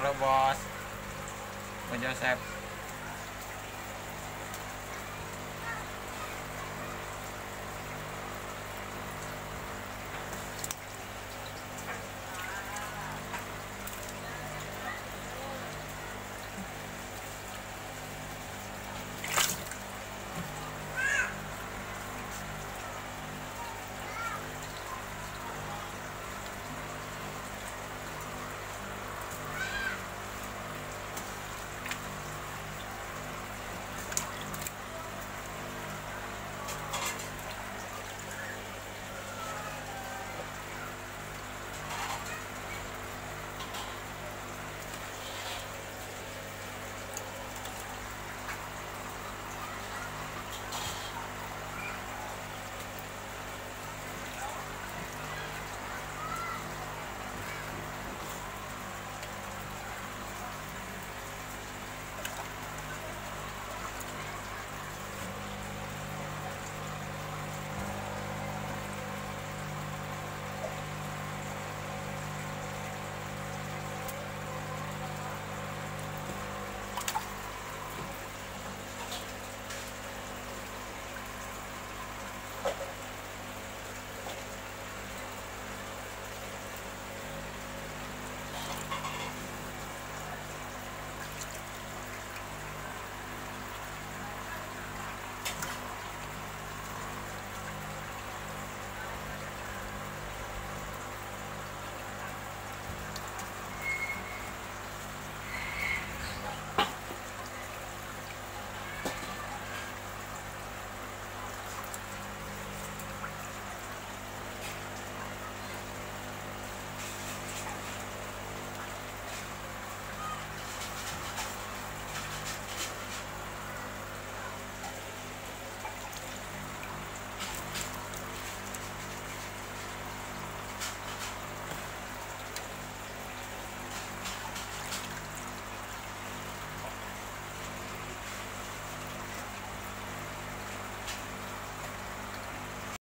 halo bos. Bos Joseph.